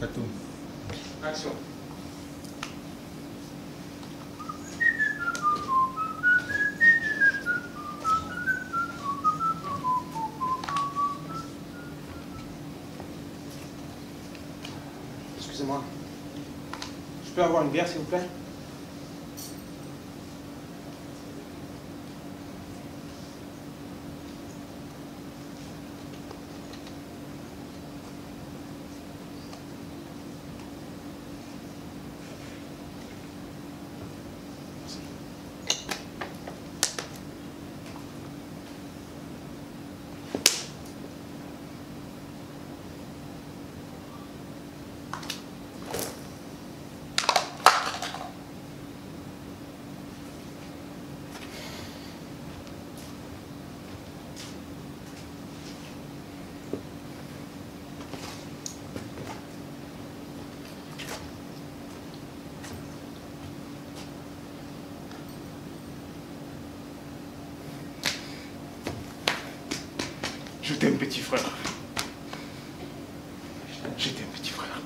Ça tourne. Action. Excusez-moi. Je peux avoir une bière, s'il vous plaît? Je t'aime, petit frère. Je t'aime, petit frère.